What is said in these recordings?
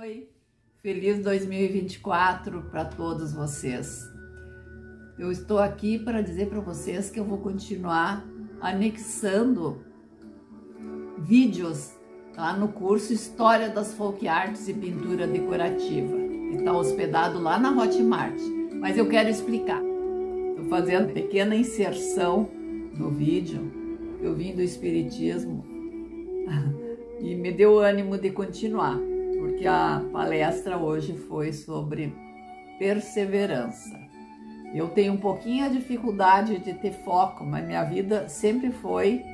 Oi, feliz 2024 para todos vocês. Eu estou aqui para dizer para vocês que eu vou continuar anexando vídeos lá no curso História das Folk Arts e Pintura Decorativa, que está hospedado lá na Hotmart. Mas eu quero explicar. Estou fazendo pequena inserção no vídeo. Eu vim do Espiritismo e me deu ânimo de continuar, porque a palestra hoje foi sobre perseverança. Eu tenho um pouquinho a dificuldade de ter foco, mas minha vida sempre foi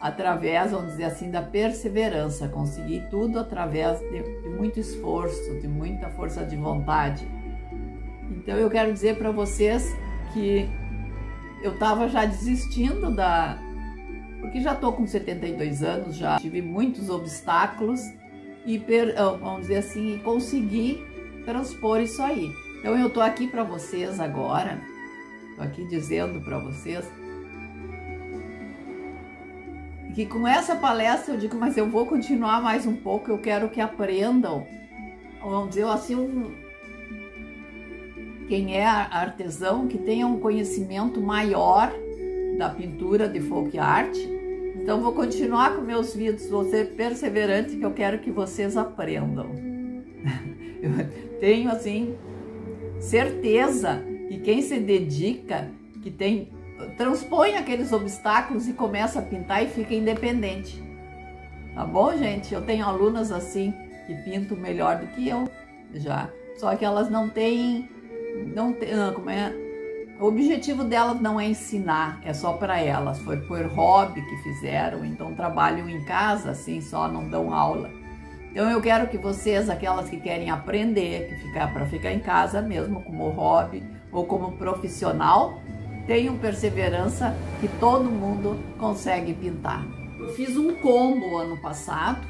através, vamos dizer assim, da perseverança. Consegui tudo através de, de muito esforço, de muita força de vontade. Então eu quero dizer para vocês que eu estava já desistindo da, porque já estou com 72 anos, já tive muitos obstáculos e, vamos dizer assim, consegui transpor isso aí. Então eu estou aqui para vocês agora, estou aqui dizendo para vocês que com essa palestra eu digo, mas eu vou continuar mais um pouco, eu quero que aprendam, vamos dizer assim, um, quem é artesão, que tenha um conhecimento maior da pintura de folk art. Então vou continuar com meus vídeos, vou ser perseverante que eu quero que vocês aprendam. Eu tenho assim certeza que quem se dedica, que tem transpõe aqueles obstáculos e começa a pintar e fica independente. Tá bom, gente? Eu tenho alunas assim que pintam melhor do que eu já. Só que elas não têm não tem, ah, como é? O objetivo delas não é ensinar, é só para elas. Foi por hobby que fizeram, então trabalham em casa assim, só não dão aula. Então eu quero que vocês, aquelas que querem aprender, que ficar para ficar em casa mesmo como hobby ou como profissional, tenham perseverança que todo mundo consegue pintar. Eu fiz um combo ano passado,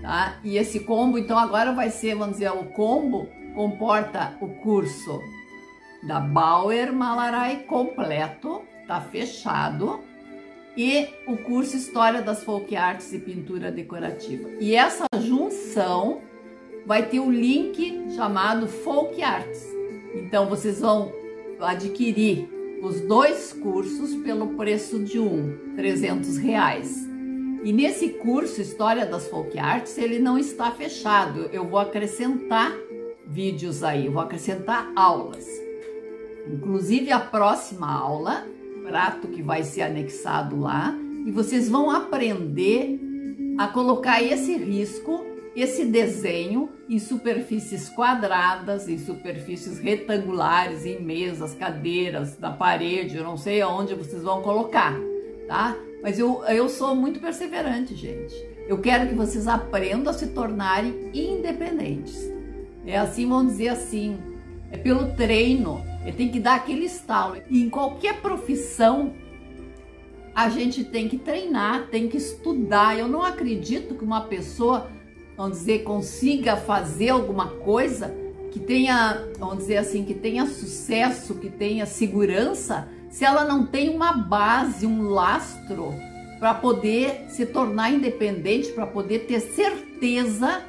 tá? E esse combo, então agora vai ser, vamos dizer, o combo comporta o curso da Bauer Malarai completo, tá fechado, e o curso História das Folk Arts e Pintura Decorativa. E essa junção vai ter o um link chamado Folk Arts. Então vocês vão adquirir os dois cursos pelo preço de um, 300 reais. E nesse curso História das Folk Arts ele não está fechado. Eu vou acrescentar vídeos aí, vou acrescentar aulas. Inclusive a próxima aula, prato que vai ser anexado lá, e vocês vão aprender a colocar esse risco, esse desenho em superfícies quadradas, em superfícies retangulares, em mesas, cadeiras, na parede, eu não sei aonde vocês vão colocar, tá? Mas eu, eu sou muito perseverante, gente. Eu quero que vocês aprendam a se tornarem independentes. É assim, vamos dizer assim, é pelo treino, ele tem que dar aquele estalo. E em qualquer profissão, a gente tem que treinar, tem que estudar. Eu não acredito que uma pessoa, vamos dizer, consiga fazer alguma coisa que tenha, vamos dizer assim, que tenha sucesso, que tenha segurança, se ela não tem uma base, um lastro para poder se tornar independente, para poder ter certeza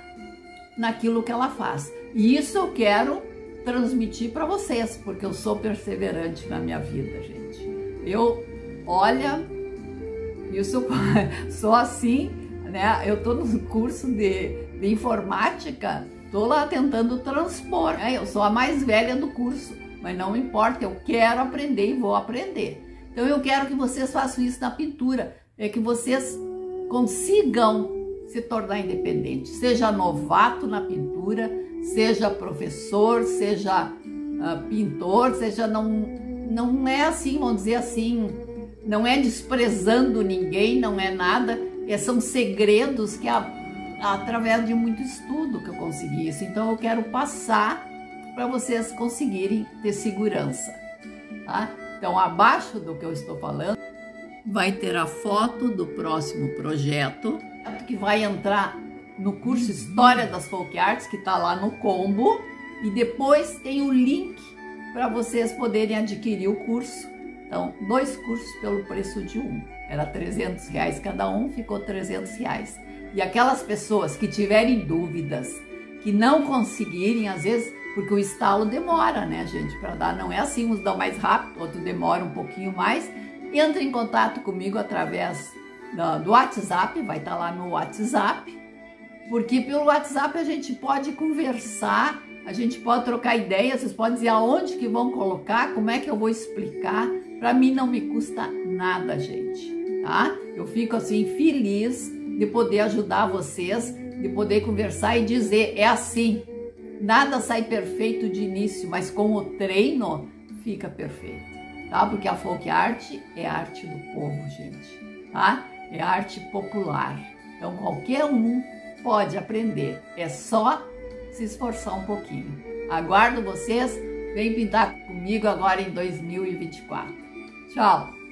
naquilo que ela faz. E isso eu quero transmitir para vocês, porque eu sou perseverante na minha vida, gente. Eu, olha, isso sou assim, né? Eu tô no curso de, de informática, tô lá tentando transpor. Né? Eu sou a mais velha do curso, mas não importa, eu quero aprender e vou aprender. Então eu quero que vocês façam isso na pintura, é que vocês consigam se tornar independente, seja novato na pintura, seja professor, seja uh, pintor, seja não não é assim, vamos dizer assim, não é desprezando ninguém, não é nada, é, são segredos que a, através de muito estudo que eu consegui isso. Então eu quero passar para vocês conseguirem ter segurança, tá? Então abaixo do que eu estou falando vai ter a foto do próximo projeto que vai entrar no curso História das Folk Arts, que está lá no combo, e depois tem o link para vocês poderem adquirir o curso. Então, dois cursos pelo preço de um. Era 300 reais cada um, ficou 300 reais. E aquelas pessoas que tiverem dúvidas que não conseguirem, às vezes, porque o estalo demora, né, gente, para dar. Não é assim, uns dão mais rápido, outro demora um pouquinho mais. Entra em contato comigo através do WhatsApp, vai estar tá lá no WhatsApp, porque pelo WhatsApp a gente pode conversar, a gente pode trocar ideias, vocês podem dizer aonde que vão colocar, como é que eu vou explicar. Para mim não me custa nada, gente, tá? Eu fico assim feliz de poder ajudar vocês, de poder conversar e dizer é assim. Nada sai perfeito de início, mas com o treino fica perfeito, tá? Porque a folk art é arte do povo, gente, tá? É arte popular. Então qualquer um pode aprender, é só se esforçar um pouquinho. Aguardo vocês, vem pintar comigo agora em 2024. Tchau!